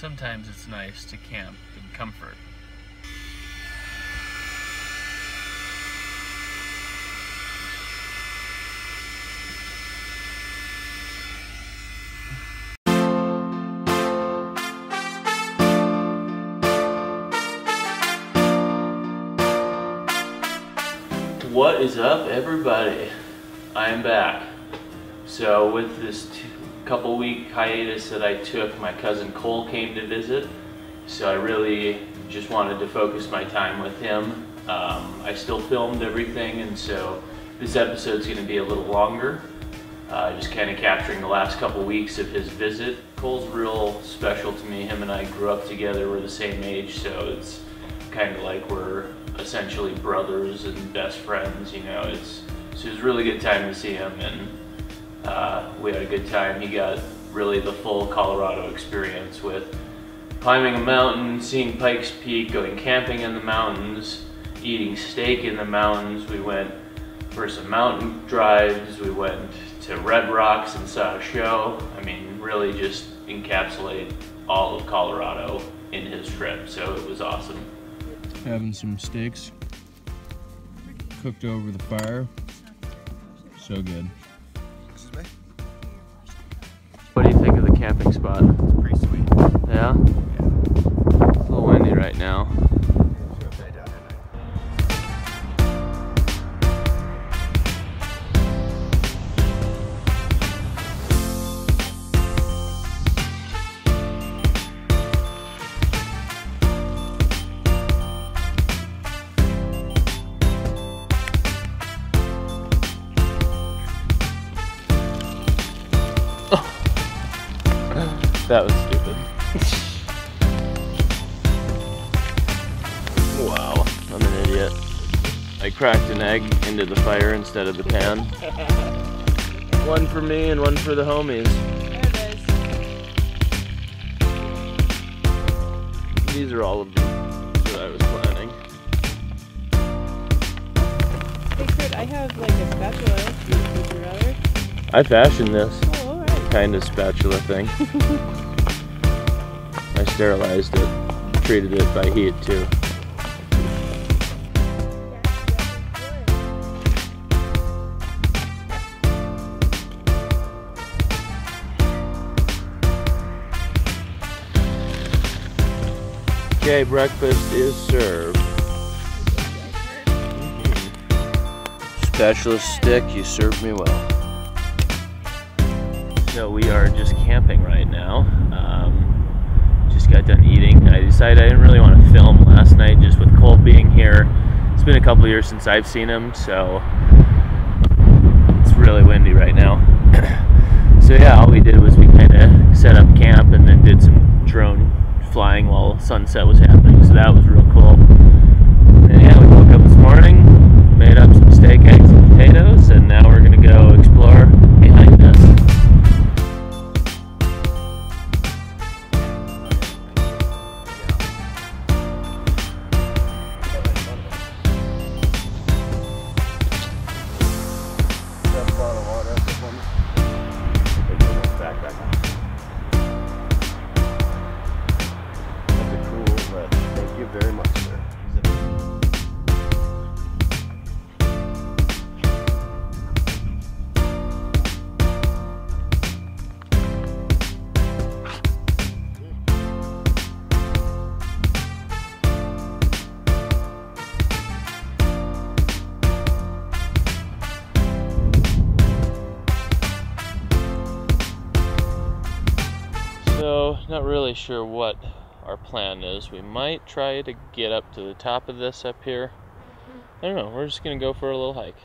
sometimes it's nice to camp in comfort. What is up, everybody? I am back. So, with this couple week hiatus that I took, my cousin Cole came to visit. So, I really just wanted to focus my time with him. Um, I still filmed everything, and so this episode's going to be a little longer. Uh, just kind of capturing the last couple weeks of his visit. Cole's real special to me. Him and I grew up together, we're the same age, so it's kind of like we're essentially brothers and best friends. You know, it's so it was a really good time to see him, and uh, we had a good time. He got really the full Colorado experience with climbing a mountain, seeing Pikes Peak, going camping in the mountains, eating steak in the mountains. We went for some mountain drives. We went to Red Rocks and saw a show. I mean, really just encapsulate all of Colorado in his trip. So it was awesome. having some steaks cooked over the fire. So good. Camping spot? It's pretty sweet. Yeah? Yeah. It's a little windy right now. Wow, I'm an idiot. I cracked an egg into the fire instead of the pan. One for me and one for the homies. There it is. These are all of them that I was planning. Hey Kurt, I have like a spatula. Would you rather? I fashioned this Oh, alright. kind of spatula thing. I sterilized it, treated it by heat too. Okay, breakfast is served. Specialist stick, you served me well. So we are just camping right now. Um, just got done eating. I decided I didn't really want to film last night just with Cole being here. It's been a couple years since I've seen him, so it's really windy right now. so yeah, all we did was we kind of set up camp and then did some drone flying while sunset was happening. So that was real cool. And yeah, we woke up this morning, made up some steak, eggs, and potatoes, and now we're gonna go explore So, not really sure what our plan is. We might try to get up to the top of this up here. I don't know. We're just gonna go for a little hike.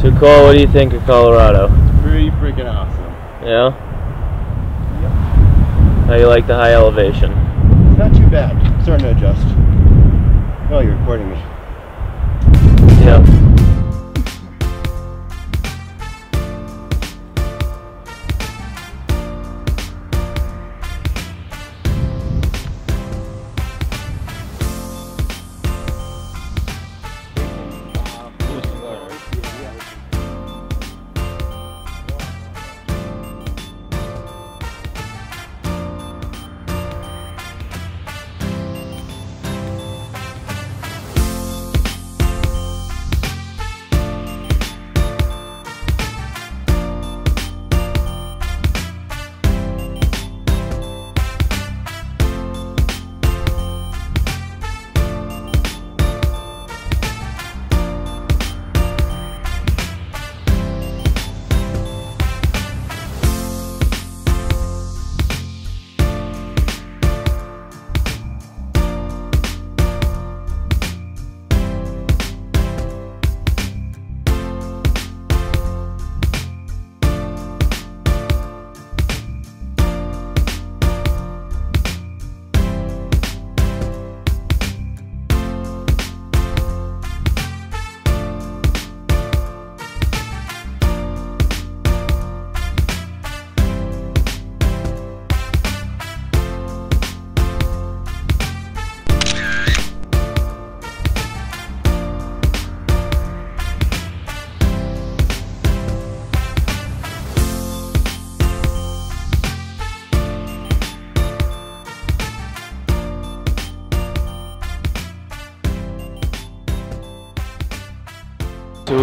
So, Cole, what do you think of Colorado? Pretty freaking awesome. Yeah? How you like the high elevation? Not too bad. Starting to adjust. Oh, you're recording me.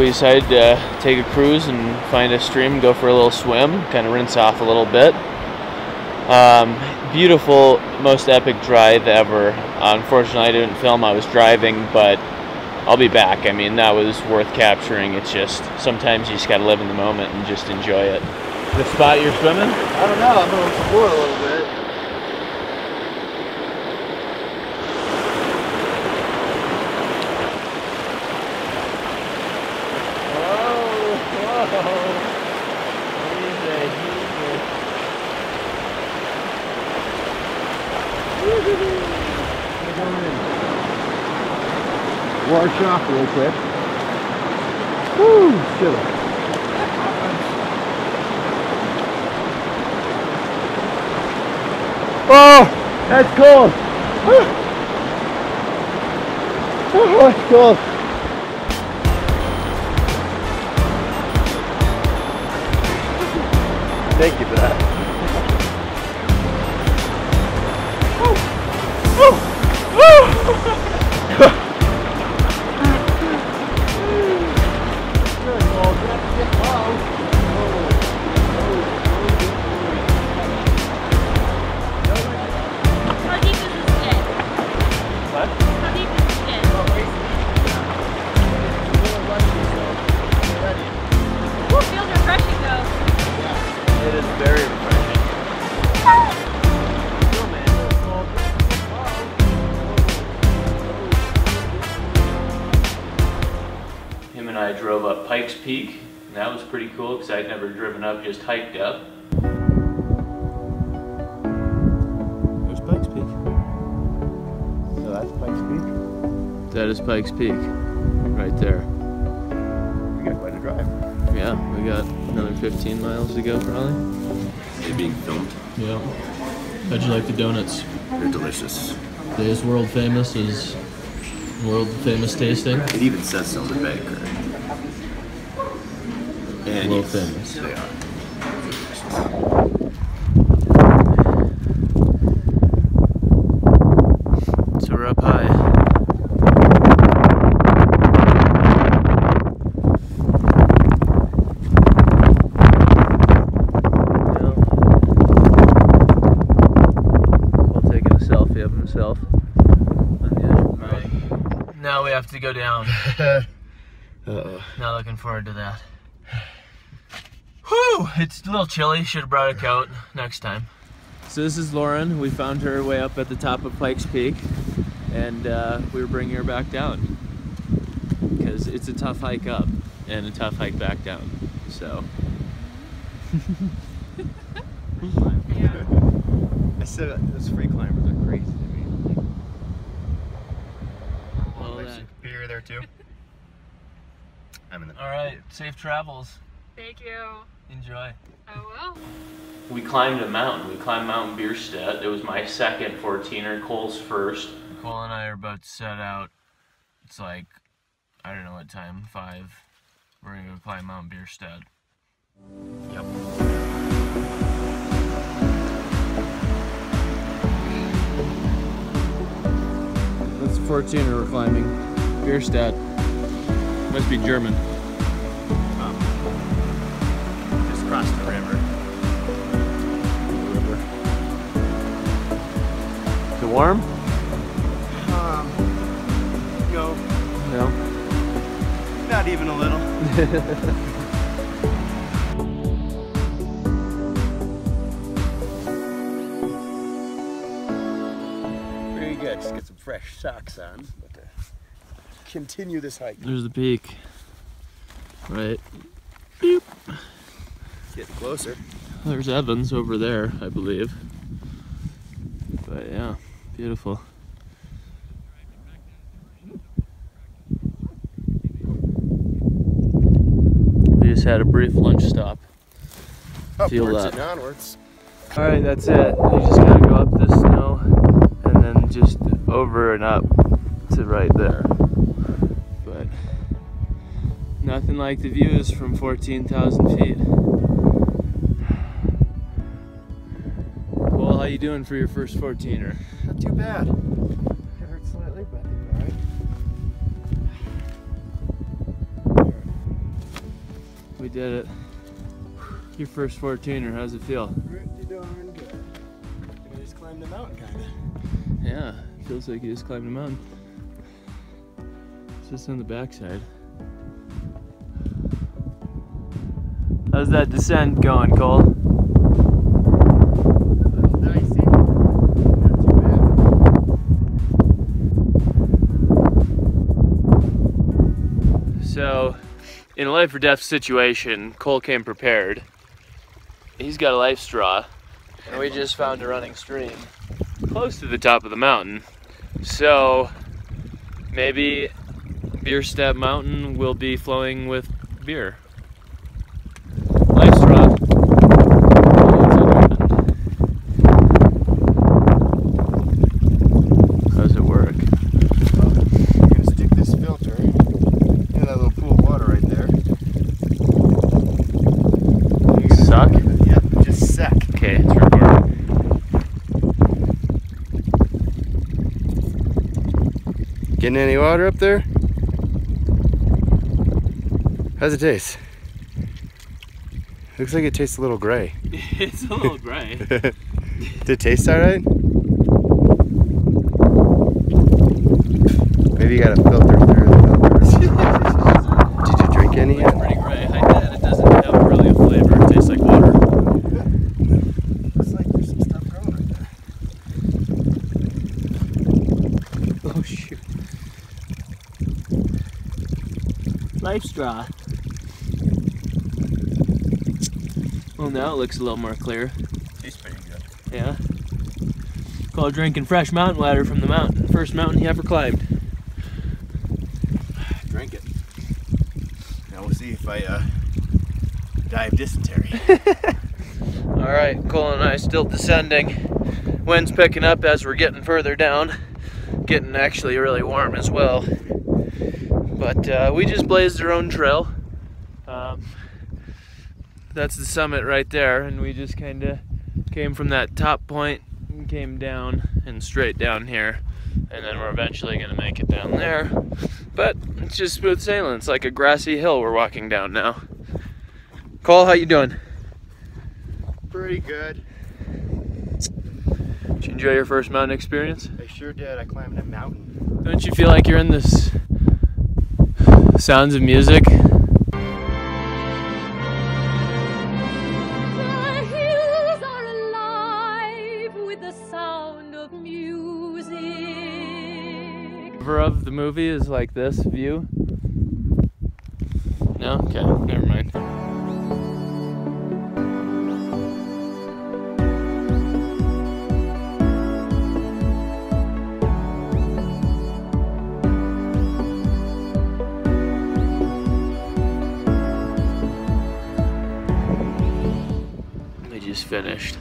Decided to take a cruise and find a stream, go for a little swim, kind of rinse off a little bit. Um, beautiful, most epic drive ever. unfortunately, I didn't film. I was driving, but I'll be back. I mean, that was worth capturing. It's just sometimes you just gotta live in the moment and just enjoy it. The spot you're swimming? I don't know. I'm gonna explore a little bit. Wash off real quick. Woo, chilly. Oh, that's cold. Oh, that's cold. Thank you for that. How oh, oh, oh. It is very refreshing. Him and I drove up Pikes Peak, and that was pretty cool because I'd never driven up, just hiked up. There's Pikes Peak. So that's Pikes Peak. That is Pikes Peak, right there. We got quite a drive. Yeah, we got another 15 miles to go probably. They being filmed. Yeah. How'd you like the donuts? They're delicious. They is world famous as world famous tasting. It even says so on the baker. And World yes, famous. They are. So we're up high. Cole taking a selfie of himself on the edge of the mountain. Now we have to go down. Uh-oh. Not looking forward to that. Whew! It's a little chilly. Should have brought a coat next time. So this is Lauren. We found her way up at the top of Pikes Peak, and uh, we were bringing her back down because it's a tough hike up and a tough hike back down. So I said those free climbers are crazy to me. well, Like then. some beer there too. I'm in the. all right. Safe travels. Thank you. Enjoy. I will. We climbed a mountain. We climbed Mount Bierstadt. It was my second 14er, Cole's first. Cole and I are about to set out. It's like, I don't know what time, five. We're gonna go climb Mount Bierstadt. Yep. That's the 14er we're climbing. Bierstadt. Must be German. Just crossed the river. Is it warm? Um, no, No. not even a little. Very good. Just get some fresh socks on. Continue this hike. There's the peak. Right. Getting closer. There's Evans over there, I believe. But yeah, beautiful. We just had a brief lunch stop. Feel Upwards that. and onwards. All right, that's it. You just gotta go up this snow and then just over and up to right there. Nothing like the views from 14,000 feet. Well, how you doing for your first 14er? Not too bad. It hurts slightly, but alright. We did it. Your first 14er, how's it feel? Pretty darn good. I just climbed the mountain, kinda. Yeah, feels like you just climbed a mountain. It's just on the backside. How's that descent going, Cole? Dicey. Not too bad. So, in a life or death situation, Cole came prepared. He's got a life straw, and we just found a running stream close to the top of the mountain. So, maybe Bierstadt Mountain will be flowing with beer. Life straw. How's it work? I'm gonna stick this filter in that little pool of water right there. You're gonna- Suck? Yep, just suck. Okay, it's recording. Getting any water up there? How's it taste? Looks like it tastes a little gray. it's a little gray. Did it taste alright? Maybe you gotta filter through the filters. Did you drink any yet? pretty gray. I did. It doesn't have really a flavor. It tastes like water. Looks like there's some stuff growing right there. Oh shoot. Life straw. Well, now it looks a little more clear. Tastes pretty good. Yeah. Cole drinking fresh mountain water from the mountain. First mountain he ever climbed. Drink it. Now we'll see if I uh, die of dysentery. All right, Cole and I still descending. Wind's picking up as we're getting further down. Getting actually really warm as well. But uh, we just blazed our own trail. Um, that's the summit right there, and we just kind of came from that top point and came down and straight down here. And then we're eventually gonna make it down there. But it's just smooth sailing. It's like a grassy hill we're walking down now. Cole, how you doing? pretty good. Did you enjoy your first mountain experience? I sure did. I climbed a mountain. Don't you feel like you're in this sounds of music? The hills are the of music. Cover of the movie is like this view. No? Okay, never mind. Finished.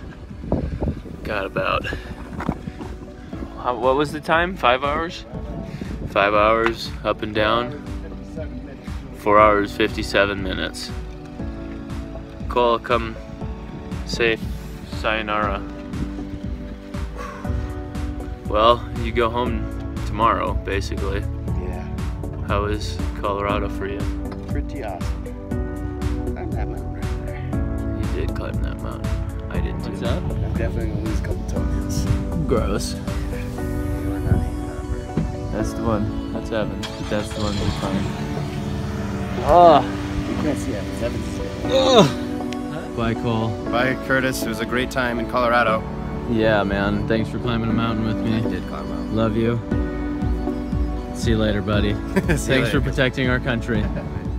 Got about. How, what was the time? Five hours? Five hours up and down. Four hours, 57 minutes. Cole, come say sayonara. Well, you go home tomorrow, basically. Yeah, How is Colorado for you? pretty awesome. Climb that mountain right there. You did climb that mountain. I did too. What's up? I'm definitely gonna lose a couple toenails. Gross. We're not hanging on very- That's the one. That's Evan. That's the one we climbed. Oh. Ah. You can't see Evans. Evans is good. Bye, Cole. Bye, Curtis. It was a great time in Colorado. Yeah, man. Thanks for climbing a mountain with me. did climb out. Love you. See you later, buddy. Thanks for protecting our country.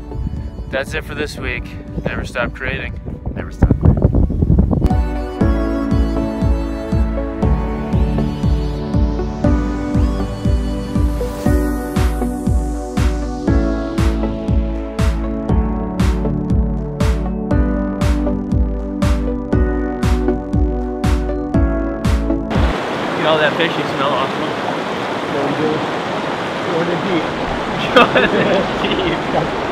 That's it for this week. Never stop creating. Never stop. All that fishy smell off them. Jordan deep.